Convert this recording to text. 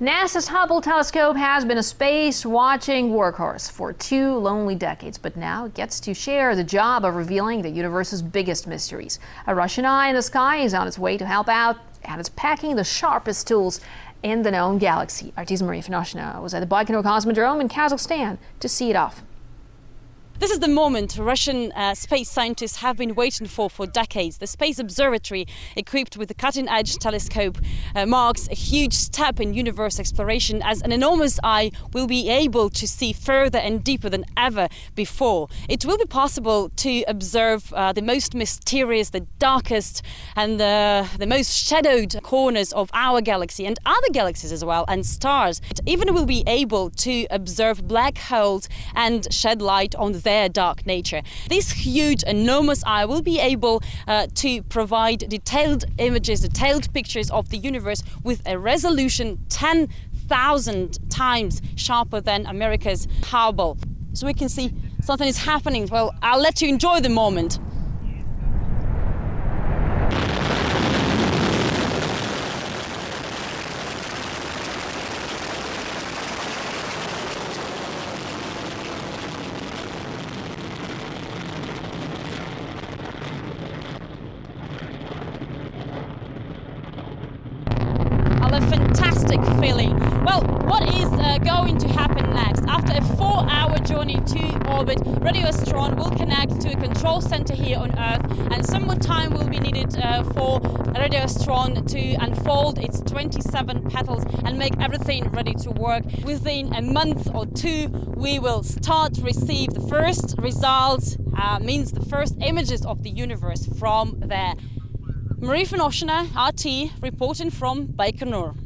NASA's Hubble telescope has been a space watching workhorse for two lonely decades, but now it gets to share the job of revealing the universe's biggest mysteries. A Russian eye in the sky is on its way to help out, and it's packing the sharpest tools in the known galaxy. RT's Maria Finoshina was at the Baikonur Cosmodrome in Kazakhstan to see it off. This is the moment Russian uh, space scientists have been waiting for for decades. The Space Observatory, equipped with a cutting edge telescope, uh, marks a huge step in universe exploration as an enormous eye will be able to see further and deeper than ever before. It will be possible to observe uh, the most mysterious, the darkest, and the, the most shadowed corners of our galaxy and other galaxies as well, and stars. It even will be able to observe black holes and shed light on their dark nature. This huge, enormous eye will be able uh, to provide detailed images, detailed pictures of the universe with a resolution 10,000 times sharper than America's Hubble. So we can see something is happening. Well, I'll let you enjoy the moment. A fantastic feeling. Well, what is uh, going to happen next? After a four-hour journey to orbit, Radio Astron will connect to a control center here on Earth, and some more time will be needed uh, for Radio Astron to unfold its 27 petals and make everything ready to work. Within a month or two, we will start to receive the first results, uh, means the first images of the universe from there. Marie van RT reporting from Baikonur.